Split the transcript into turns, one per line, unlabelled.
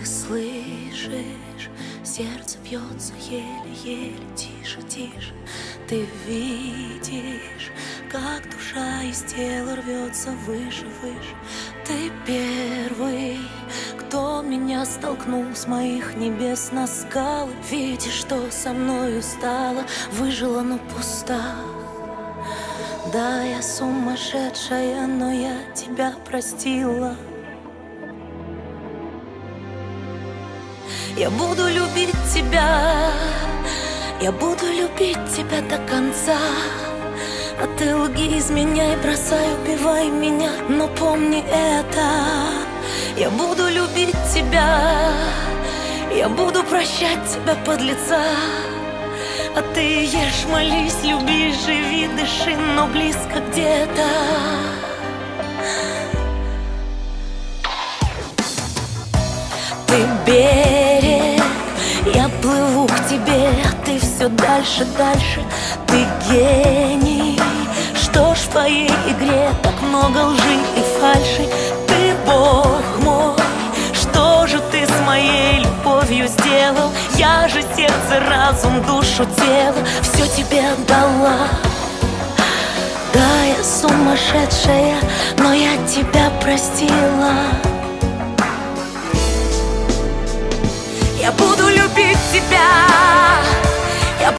ты слышишь, сердце бьется еле-еле, тише, тише. Ты видишь, как душа из тела рвется выше, выше. Ты первый, кто меня столкнул с моих небес на скалы. Видишь, что со мною стало, выжила, но пуста. Да, я сумасшедшая, но я тебя простила. Я буду любить тебя, я буду любить тебя до конца. А ты лги, изменяй, бросай, убивай меня, но помни это. Я буду любить тебя, я буду прощать тебя под лица. А ты ешь, молись, люби, живи, дыши, но близко где-то. Плыву к тебе, ты все дальше, дальше. Ты гений, что ж в твоей игре так много лжи и фальши? Ты Бог мой, что же ты с моей любовью сделал? Я же сердце, разум, душу, тело все тебе отдала. Да, я сумасшедшая, но я тебя простила. Я буду любить